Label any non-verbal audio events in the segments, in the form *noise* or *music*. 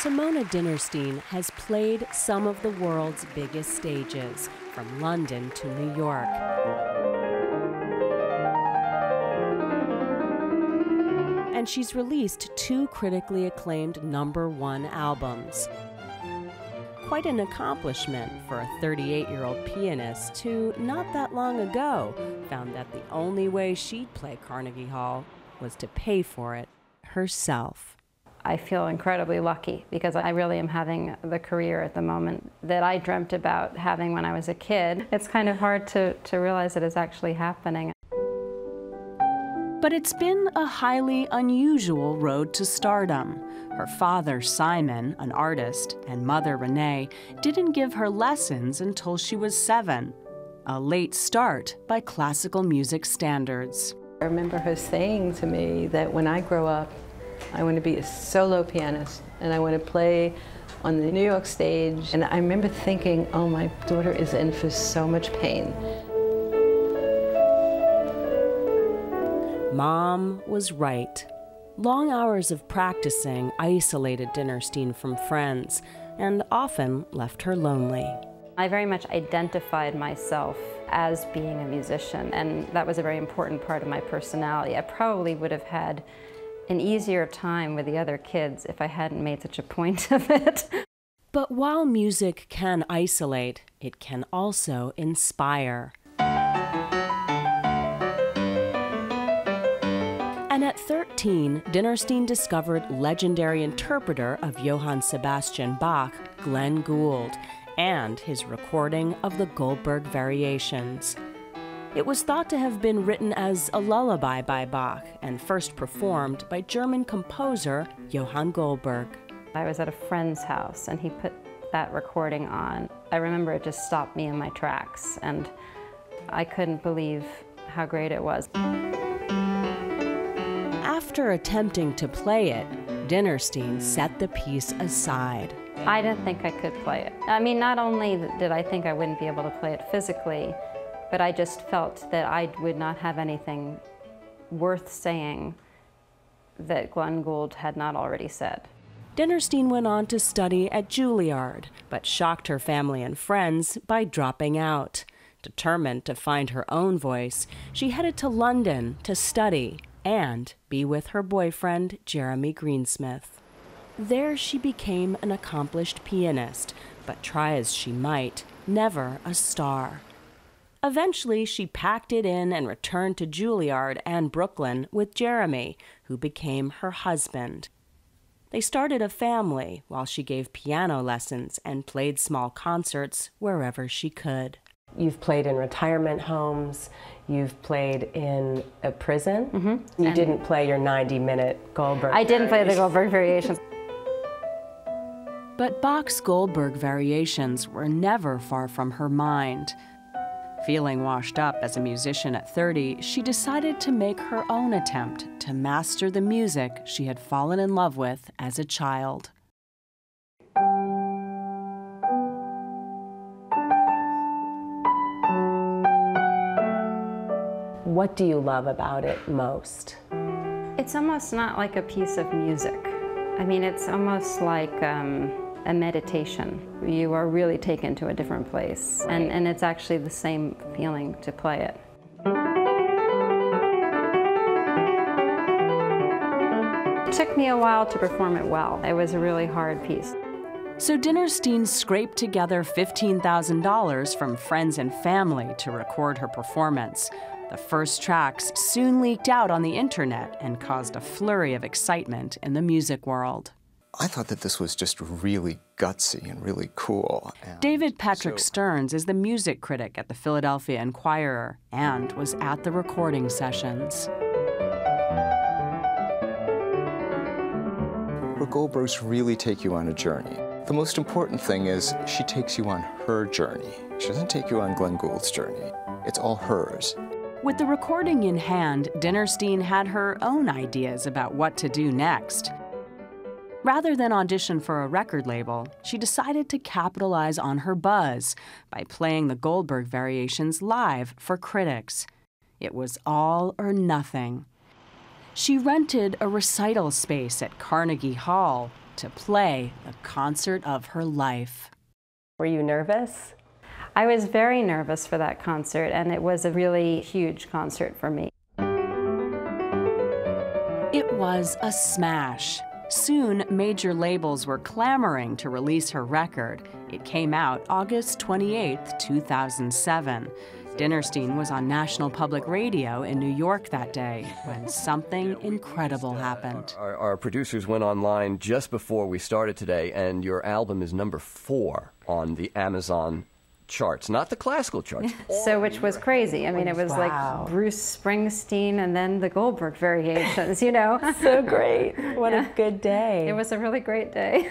Simone Dinnerstein has played some of the world's biggest stages, from London to New York. And she's released two critically acclaimed number one albums. Quite an accomplishment for a 38 year old pianist who, not that long ago, found that the only way she'd play Carnegie Hall was to pay for it herself. I feel incredibly lucky because I really am having the career at the moment that I dreamt about having when I was a kid. It's kind of hard to, to realize that it's actually happening. But it's been a highly unusual road to stardom. Her father, Simon, an artist, and mother, Renee, didn't give her lessons until she was seven. A late start by classical music standards. I remember her saying to me that when I grow up, I want to be a solo pianist and I want to play on the New York stage. And I remember thinking, oh, my daughter is in for so much pain. Mom was right. Long hours of practicing isolated Dinnerstein from friends and often left her lonely. I very much identified myself as being a musician, and that was a very important part of my personality. I probably would have had an easier time with the other kids if I hadn't made such a point of it. *laughs* But while music can isolate, it can also inspire. And at 13, Dinnerstein discovered legendary interpreter of Johann Sebastian Bach, Glenn Gould, and his recording of the Goldberg Variations. It was thought to have been written as a lullaby by Bach and first performed by German composer Johann Goldberg. I was at a friend's house and he put that recording on. I remember it just stopped me in my tracks and I couldn't believe how great it was. After attempting to play it, Dinnerstein set the piece aside. I didn't think I could play it. I mean, not only did I think I wouldn't be able to play it physically, but I just felt that I would not have anything worth saying that Glenn Gould had not already said. Dinnerstein went on to study at Juilliard, but shocked her family and friends by dropping out. Determined to find her own voice, she headed to London to study and be with her boyfriend, Jeremy Greensmith. There she became an accomplished pianist, but try as she might, never a star. Eventually, she packed it in and returned to Juilliard and Brooklyn with Jeremy, who became her husband. They started a family while she gave piano lessons and played small concerts wherever she could. You've played in retirement homes, you've played in a prison. Mm-hmm. You and didn't play your 90 minute Goldberg. I didn't play the Goldberg variations. *laughs* But Bach's Goldberg variations were never far from her mind. Feeling washed up as a musician at 30, she decided to make her own attempt to master the music she had fallen in love with as a child. What do you love about it most? It's almost not like a piece of music. I mean, it's almost like um, a meditation. You are really taken to a different place, and, and it's actually the same feeling to play it. It took me a while to perform it well. It was a really hard piece. So Dinnerstein scraped together $15,000 from friends and family to record her performance. The first tracks soon leaked out on the internet and caused a flurry of excitement in the music world. I thought that this was just really gutsy and really cool. And David Patrick so Stearns is the music critic at the Philadelphia Inquirer and was at the recording sessions. Her Goldbergs really take you on a journey. The most important thing is she takes you on her journey. She doesn't take you on Glenn Gould's journey. It's all hers. With the recording in hand, Dinnerstein had her own ideas about what to do next. Rather than audition for a record label, she decided to capitalize on her buzz by playing the Goldberg variations live for critics. It was all or nothing. She rented a recital space at Carnegie Hall, to play the concert of her life. Were you nervous? I was very nervous for that concert, and it was a really huge concert for me. It was a smash. Soon, major labels were clamoring to release her record. It came out August 28, 2007. Dinnerstein was on National Public Radio in New York that day when something incredible happened. Our, our, producers went online just before we started today, and your album is number four on the Amazon charts, not the classical charts. *laughs* so, which was crazy. I mean, it was wow. like Bruce Springsteen and then the Goldberg variations, you know? *laughs* so great. *laughs* What yeah. a good day. It was a really great day.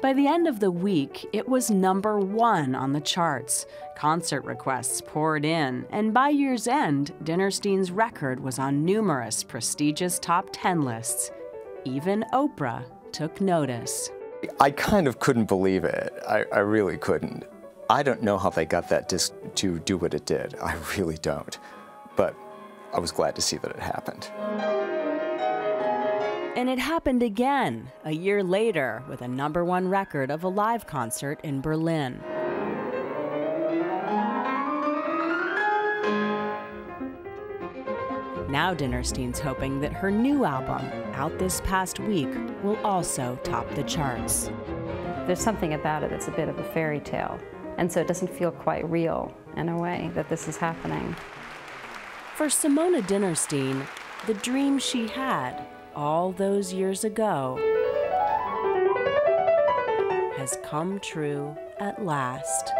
By the end of the week, it was number one on the charts. Concert requests poured in, and by year's end, Dinnerstein's record was on numerous prestigious top 10 lists. Even Oprah took notice. I kind of couldn't believe it. I, I really couldn't. I don't know how they got that disc to do what it did. I really don't. But I was glad to see that it happened. And it happened again, a year later, with a number one record of a live concert in Berlin. Now Dinnerstein's hoping that her new album, out this past week, will also top the charts. There's something about it that's a bit of a fairy tale, and so it doesn't feel quite real in a way that this is happening. For Simone Dinnerstein, the dream she had all those years ago has come true at last.